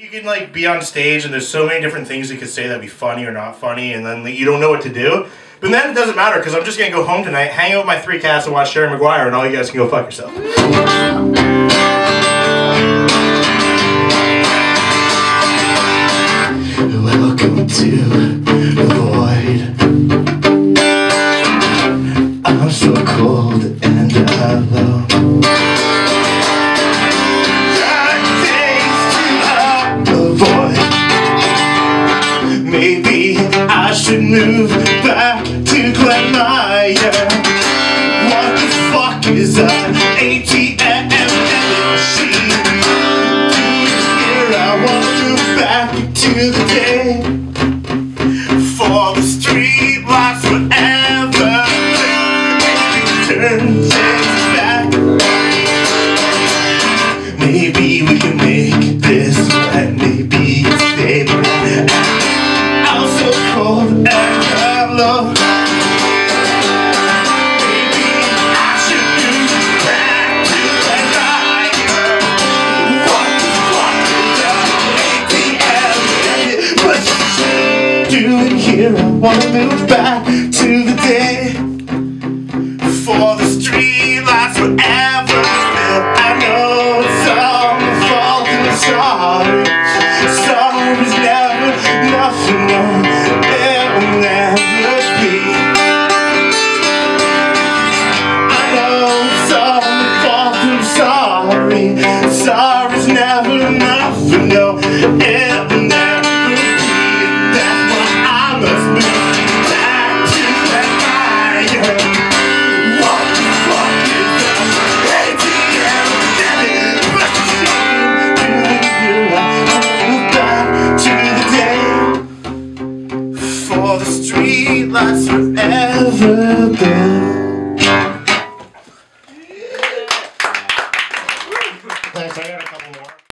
You can like be on stage and there's so many different things you could say that'd be funny or not funny, and then like, you don't know what to do. But then it doesn't matter because I'm just gonna go home tonight, hang out with my three cats, and watch Jerry Maguire, and all you guys can go fuck yourself. Welcome to the void. I'm so cold Maybe I should move back to Glen Meyer. What the fuck is an ATM machine? Here I want to move back to the day for the street lights forever. Turn things back. Maybe we can make doing here? I wanna move back to the day burn. Thanks, I.